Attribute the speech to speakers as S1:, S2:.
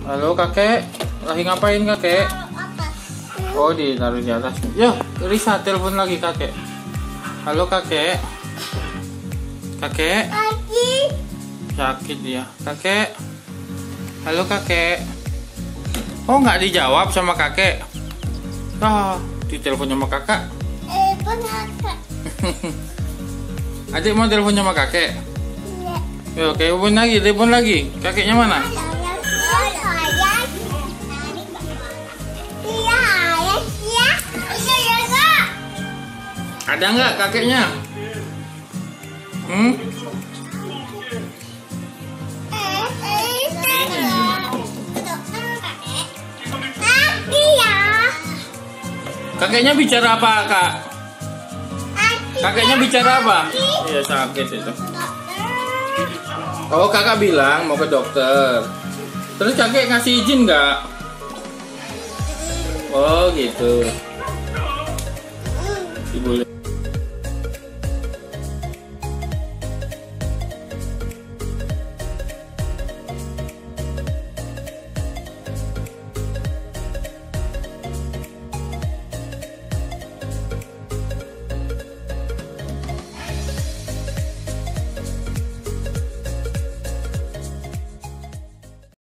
S1: Halo kakek, lagi ngapain kakek? Oh ditaruh di atas. Ya, Risa telepon lagi kakek. Halo kakek. Kakek,
S2: Lagi.
S1: sakit dia. Kakek. Halo kakek. Oh nggak dijawab sama kakek. Ah, ditelepon sama kakak.
S2: Eh, penakut.
S1: Adik mau telepon sama kakek.
S2: Iya.
S1: Ya, oke, telepon lagi, telepon lagi. Kakeknya mana? Ada nggak kakeknya? Hmm? Kakeknya bicara apa kak? Kakeknya bicara apa? Iya sakit itu. Oh kakak bilang mau ke dokter. Terus kakek ngasih izin nggak? Oh gitu. Ibu